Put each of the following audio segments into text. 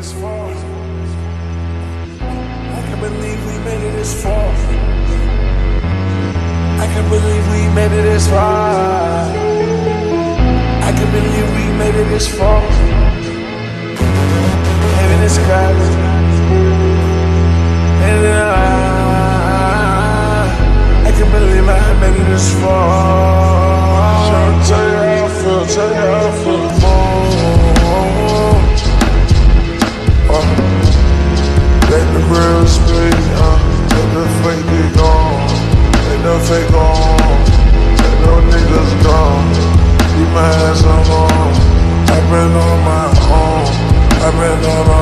this far. I can't believe we made it this far. I can't believe we made it this far. I can't believe we made it this far.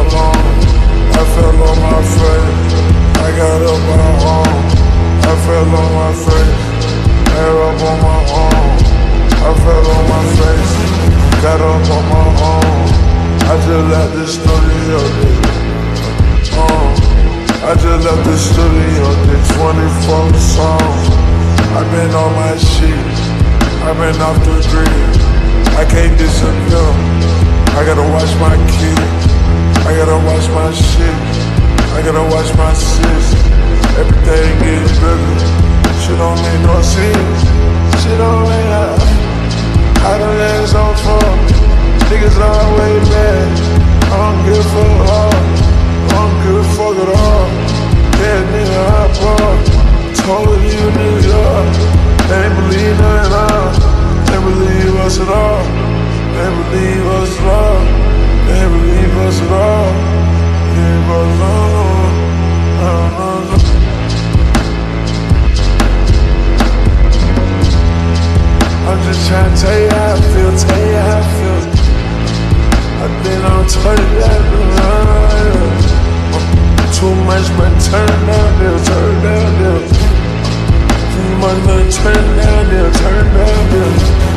Alone. I fell on my face, I got up on my own. I fell on my face, got up on my own. I fell on my face, got up on my own. I just left the studio, uh, I just left the studio, did 24 songs. I've been on my shit, I've been off the grid. I can't disappear. I gotta watch my kids. I gotta watch my shit. I gotta watch my sis. Everything gets bigger. Shit don't make no sense. Shit don't make no I done let so far. Niggas always mad. I don't give a fuck. I don't give a fuck at all. Yeah, nigga, I bought. Told you nigga. They ain't believe nothing at all. They believe us at all. They believe us at all. Just trying to tell you how I feel, tell you how I feel. I've been on turn that Too much but turn down there, turn down there. Too much but turn down there, turn down there.